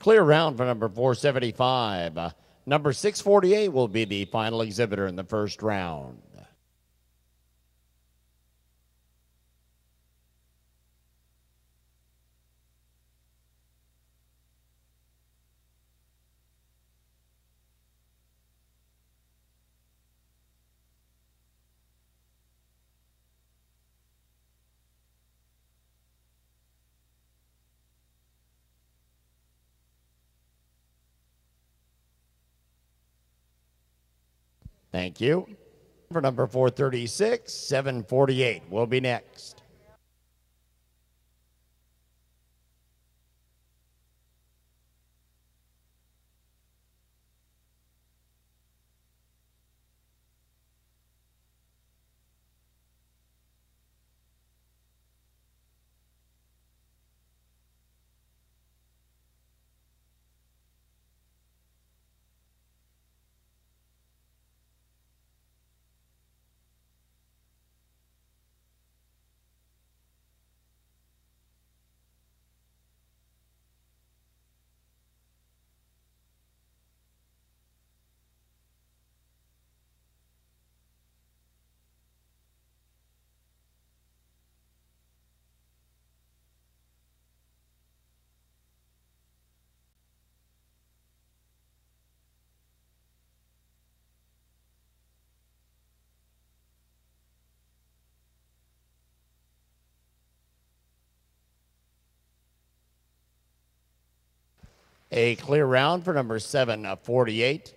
Clear round for number 475. Uh, number 648 will be the final exhibitor in the first round. Thank you. For number 436, 748 will be next. A clear round for number 748. Uh,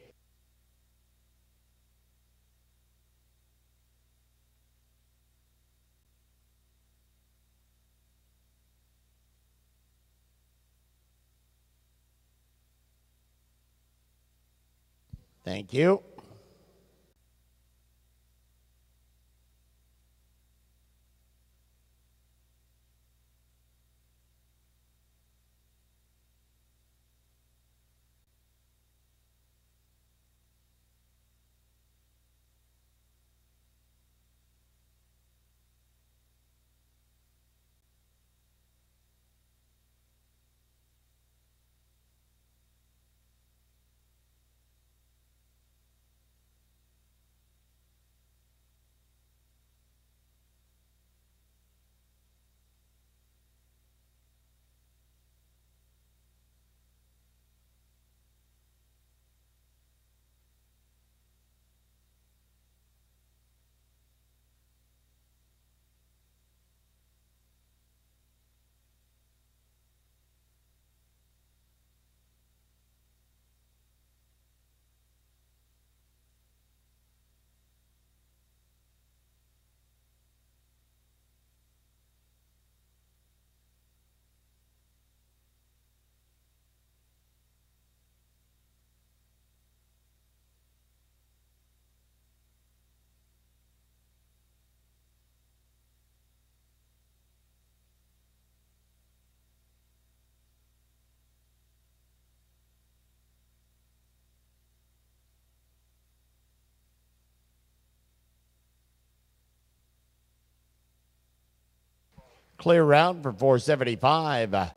Clear round for 475.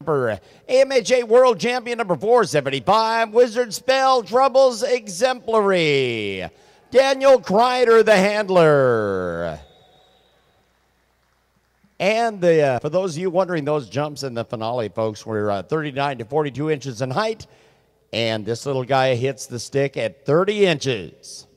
Number AMHA World Champion number 475, Wizard Spell Troubles Exemplary. Daniel Crider, the handler. And the, uh, for those of you wondering, those jumps in the finale, folks, were uh, 39 to 42 inches in height. And this little guy hits the stick at 30 inches.